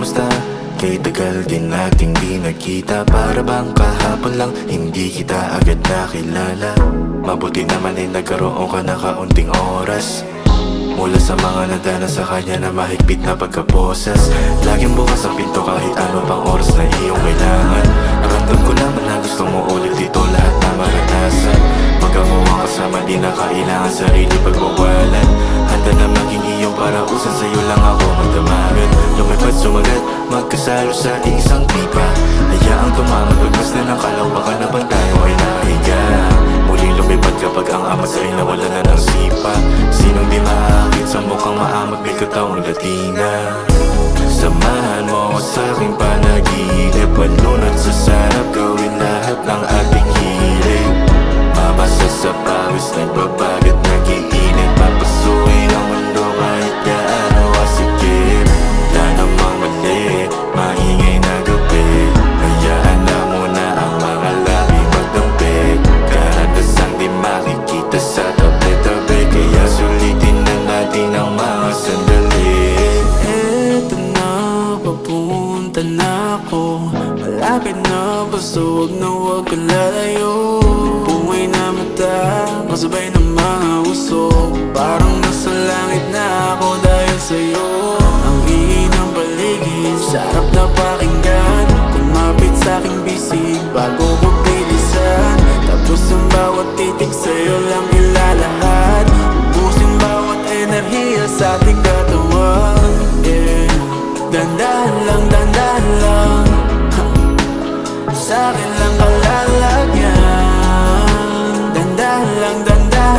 kamusta? Kay tagal din nating di nakita. Para bang kahapon lang hindi kita agad nakilala. Mabuti naman ay nagkaroon ka na kaunting oras. Mula sa mga nadana sa kanya na mahigpit na pagkaboses Laging bukas ang pinto kahit ano pang oras na iyong kailangan. Naramdam ko naman na gusto mo ulit dito lahat na maranasan. Magkamuha kasama di na kailangan sarili pagwawalan Handa na maging iyong parausan sa'yo lang ako magdamagan Lumipad sumagat magkasalo sa isang pipa Hayaang tumama pagmas na ng kalawakan na bang tayo ay nakahiga Muling lumipad kapag ang amas ay nawala na ng sipa. Sinong di maakit sa mukhang maamag may katawang latina Samahan mo ako sa aking panaginip Manunod sa sarap gawin lahat ng Malapit na, basta huwag na huwag ka lalayo Bungay na mata, kasabay ng mga usok Parang nasa langit na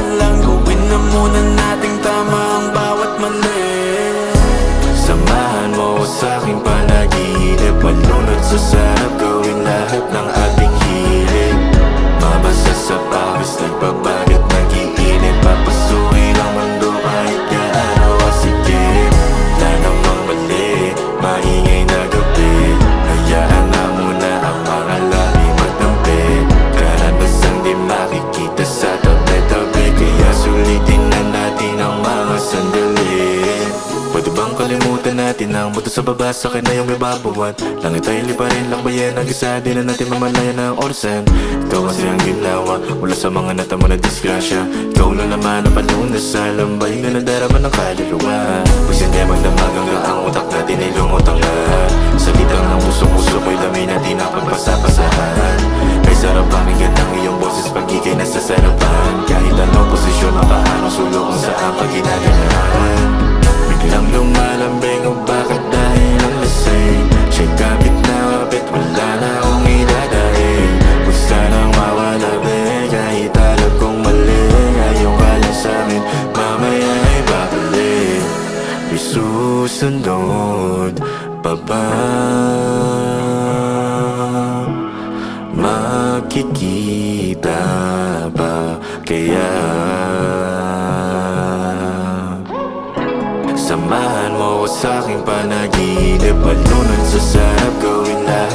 dandahan lang. Gawin na muna nating tama ang bawat mali. Samahan mo sa aking panaginip. Manunod sa sarap ang sa baba sa akin na yung may babawan Langit ay liparin lang bayan ang isa. Di na natin mamalayan ng orsan Ikaw kasi ang ginawa. Mula sa mga natamo na disgrasya. Ikaw lang naman ang palunas sa lambay Na nadarama ng kaluluwa Huwag niya magdamag hanggang ang utak natin ay lumutang na. Salitang ng puso-puso ko'y dami susunod pa ba? Makikita ba kaya? Samahan mo ako sa aking panaginip Malunod sa sarap gawin lahat